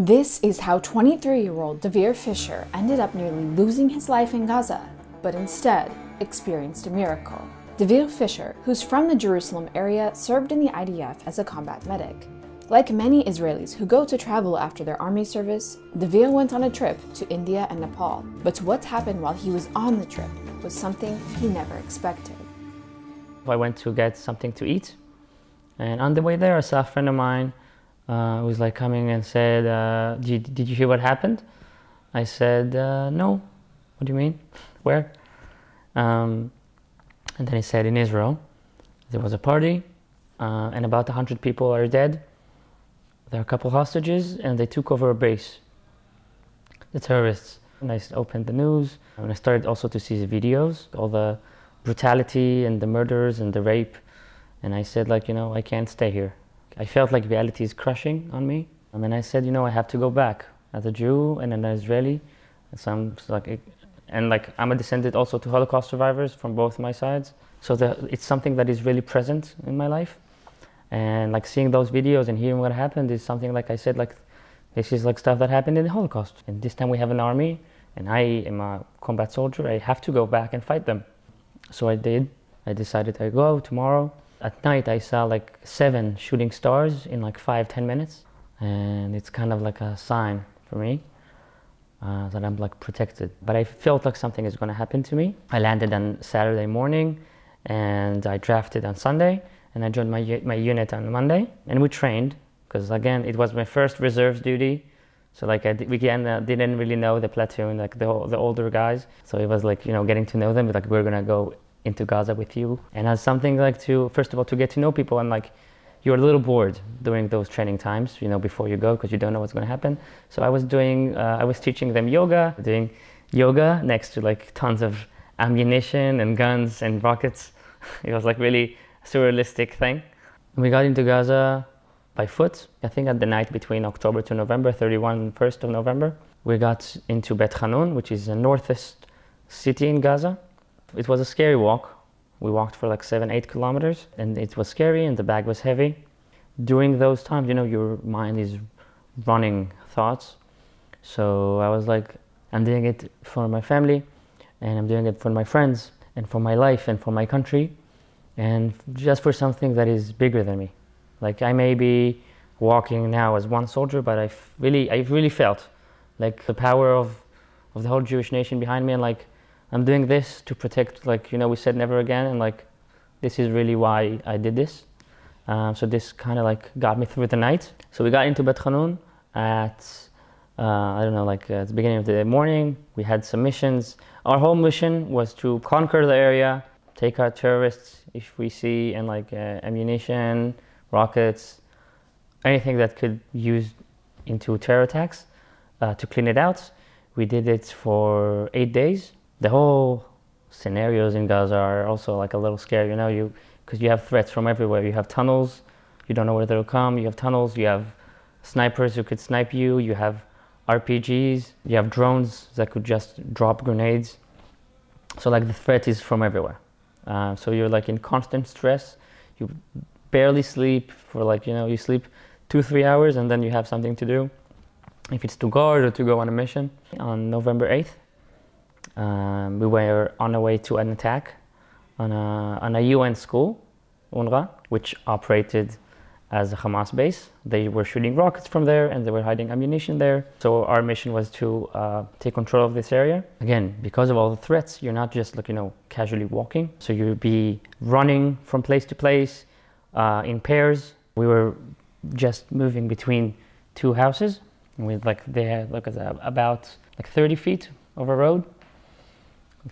This is how 23 year old Dvir Fisher ended up nearly losing his life in Gaza, but instead experienced a miracle. Dvir Fisher, who's from the Jerusalem area, served in the IDF as a combat medic. Like many Israelis who go to travel after their army service, Dvir went on a trip to India and Nepal. But what happened while he was on the trip was something he never expected. I went to get something to eat, and on the way there, I saw a friend of mine uh, was like coming and said, uh, did, did you hear what happened? I said, uh, No. What do you mean? Where? Um, and then he said, In Israel, there was a party, uh, and about 100 people are dead. There are a couple hostages, and they took over a base. The terrorists. And I opened the news, and I started also to see the videos, all the brutality and the murders and the rape. And I said, like, you know, I can't stay here. I felt like reality is crushing on me. And then I said, you know, I have to go back as a Jew and an Israeli. So I'm like, and like I'm a descendant also to Holocaust survivors from both my sides. So the, it's something that is really present in my life. And like seeing those videos and hearing what happened is something like I said, like this is like stuff that happened in the Holocaust. And this time we have an army and I am a combat soldier. I have to go back and fight them. So I did. I decided I go tomorrow. At night I saw like seven shooting stars in like five, ten minutes. And it's kind of like a sign for me uh, that I'm like protected. But I felt like something is going to happen to me. I landed on Saturday morning and I drafted on Sunday and I joined my, my unit on Monday and we trained because again it was my first reserves duty so like I, we again, uh, didn't really know the platoon like the, the older guys so it was like you know getting to know them like we're gonna go into Gaza with you and as something like to first of all to get to know people and like you're a little bored during those training times you know before you go because you don't know what's going to happen so I was doing uh, I was teaching them yoga doing yoga next to like tons of ammunition and guns and rockets it was like really surrealistic thing. We got into Gaza by foot, I think at the night between October to November, 31 1st of November. We got into Bet Hanun, which is the northest city in Gaza. It was a scary walk. We walked for like seven, eight kilometers, and it was scary, and the bag was heavy. During those times, you know, your mind is running thoughts. So I was like, I'm doing it for my family, and I'm doing it for my friends, and for my life, and for my country and just for something that is bigger than me. Like I may be walking now as one soldier, but I really, I really felt like the power of, of the whole Jewish nation behind me, and like I'm doing this to protect, like you know, we said never again, and like this is really why I did this. Um, so this kind of like got me through the night. So we got into Bet Hanun at uh, I don't know, like uh, at the beginning of the morning. We had some missions. Our whole mission was to conquer the area, take out terrorists if we see and like uh, ammunition, rockets, anything that could use into terror attacks uh, to clean it out. We did it for eight days. The whole scenarios in Gaza are also like a little scary, you know, you because you have threats from everywhere. You have tunnels, you don't know where they'll come. You have tunnels, you have snipers who could snipe you. You have RPGs, you have drones that could just drop grenades. So like the threat is from everywhere. Uh, so you're like in constant stress. You barely sleep for like, you know, you sleep two, three hours and then you have something to do. If it's to guard or to go on a mission. On November 8th, um, we were on our way to an attack on a, on a UN school, UNRWA, which operated as a Hamas base. They were shooting rockets from there and they were hiding ammunition there. So our mission was to uh, take control of this area. Again, because of all the threats, you're not just like, you know, casually walking. So you'll be running from place to place uh, in pairs. We were just moving between two houses with like they look at about like 30 feet of a road,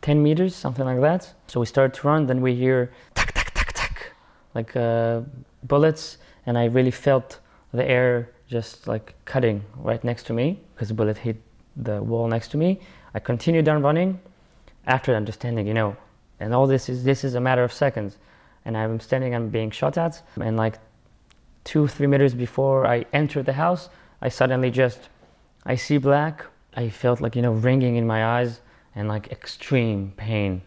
10 meters, something like that. So we start to run, then we hear tak, tak, tak, tak, like uh, bullets and I really felt the air just like cutting right next to me because the bullet hit the wall next to me. I continued on running after understanding, you know, and all this is this is a matter of seconds, and I'm standing and being shot at, and like two three meters before I enter the house, I suddenly just I see black. I felt like you know ringing in my eyes and like extreme pain,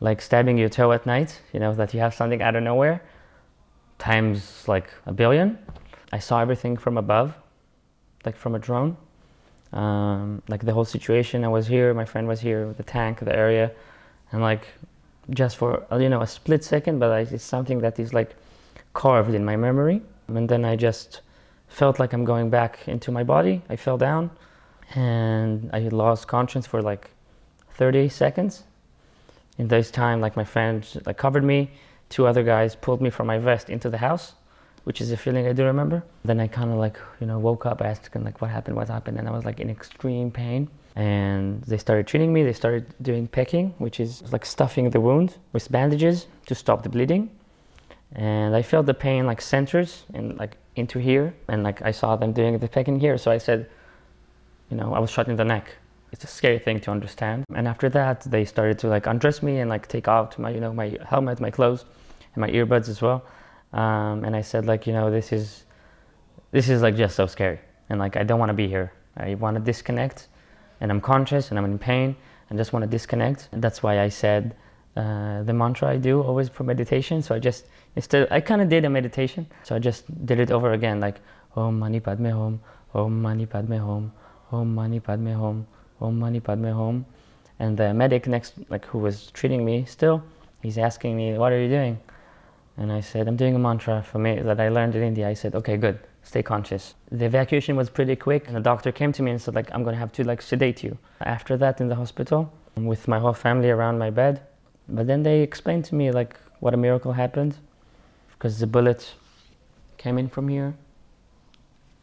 like stabbing your toe at night. You know that you have something out of nowhere times like a billion. I saw everything from above. like from a drone. Um, like the whole situation, I was here, my friend was here, the tank, the area, and like just for you know a split second, but I, it's something that is like carved in my memory. And then I just felt like I'm going back into my body. I fell down, and I lost conscience for like 30 seconds. In this time, like my friend like covered me, two other guys pulled me from my vest into the house which is a feeling I do remember. Then I kind of like, you know, woke up, asked like, what happened, what happened? And I was like in extreme pain. And they started treating me. They started doing pecking, which is like stuffing the wound with bandages to stop the bleeding. And I felt the pain like centers and like into here. And like I saw them doing the pecking here. So I said, you know, I was shot in the neck. It's a scary thing to understand. And after that, they started to like undress me and like take out my, you know, my helmet, my clothes, and my earbuds as well um, and I said like you know this is this is like just so scary and like I don't want to be here. I want to disconnect, and I'm conscious and I'm in pain and just want to disconnect. And that's why I said uh, the mantra I do always for meditation. So I just instead I kind of did a meditation. So I just did it over again like Om Mani Padme Hum, Om Mani Padme Hum, Om Mani Padme Hum, Om Mani Padme Hum. And the medic next, like who was treating me still, he's asking me, "What are you doing?" And I said, I'm doing a mantra for me that I learned in India. I said, okay, good, stay conscious. The evacuation was pretty quick, and the doctor came to me and said, like, I'm gonna have to like sedate you. After that, in the hospital, with my whole family around my bed. But then they explained to me like what a miracle happened, because the bullet came in from here,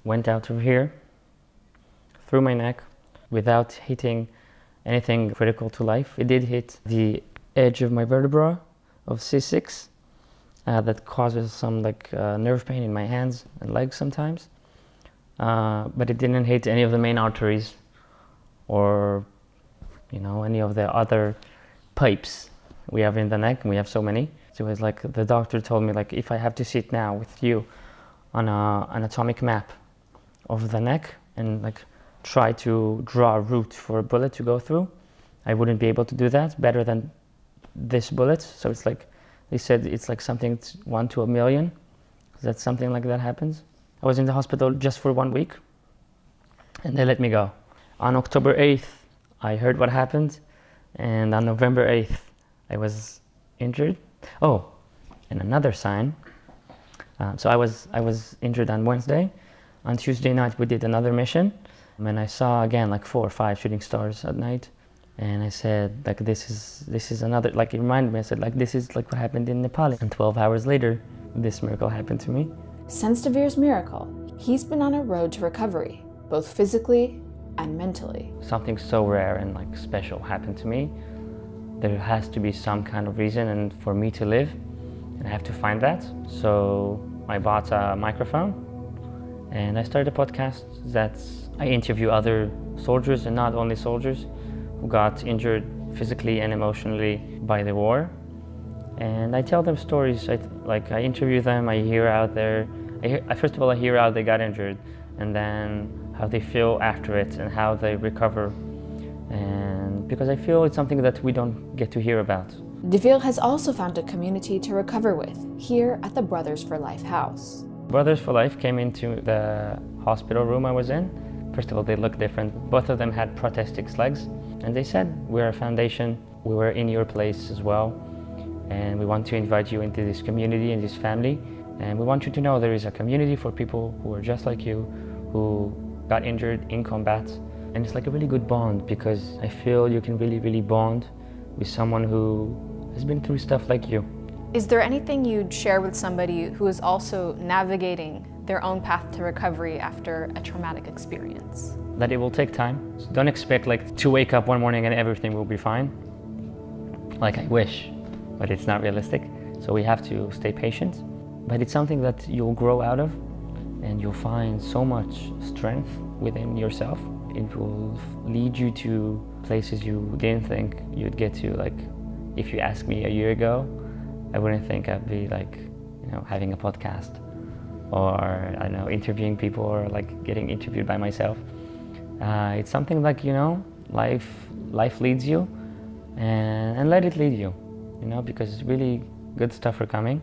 went out of here, through my neck, without hitting anything critical to life. It did hit the edge of my vertebra of C6 uh, that causes some like uh, nerve pain in my hands and legs sometimes. Uh, but it didn't hit any of the main arteries or you know any of the other pipes we have in the neck we have so many so it's like the doctor told me like if i have to sit now with you on a anatomic map of the neck and like try to draw a route for a bullet to go through i wouldn't be able to do that better than this bullet so it's like they said it's like something one to a million. That something like that happens. I was in the hospital just for one week, and they let me go. On October 8th, I heard what happened, and on November 8th, I was injured. Oh, and another sign. Um, so I was I was injured on Wednesday. On Tuesday night, we did another mission, and I saw again like four or five shooting stars at night and I said like this is this is another like it reminded me I said like this is like what happened in Nepal and 12 hours later this miracle happened to me. Since Dvir's miracle, he's been on a road to recovery, both physically and mentally. Something so rare and like special happened to me. There has to be some kind of reason and for me to live and I have to find that. So I bought a microphone and I started a podcast that I interview other soldiers and not only soldiers who got injured physically and emotionally by the war. And I tell them stories, I, like I interview them, I hear out there, I hear, first of all I hear how they got injured and then how they feel after it and how they recover. And because I feel it's something that we don't get to hear about. Dvir has also found a community to recover with here at the Brothers for Life house. Brothers for Life came into the hospital room I was in. First of all, they looked different. Both of them had prosthetics legs. And they said, we're a foundation, we were in your place as well, and we want to invite you into this community and this family. And we want you to know there is a community for people who are just like you, who got injured in combat. And it's like a really good bond because I feel you can really, really bond with someone who has been through stuff like you. Is there anything you'd share with somebody who is also navigating their own path to recovery after a traumatic experience? that it will take time. So don't expect like to wake up one morning and everything will be fine. Like I wish, but it's not realistic. So we have to stay patient. But it's something that you'll grow out of and you'll find so much strength within yourself. It will lead you to places you didn't think you'd get to. Like if you asked me a year ago, I wouldn't think I'd be like, you know, having a podcast or I know, interviewing people or like getting interviewed by myself. Uh, it's something like you know, life life leads you, and, and let it lead you, you know, because really good stuff are coming.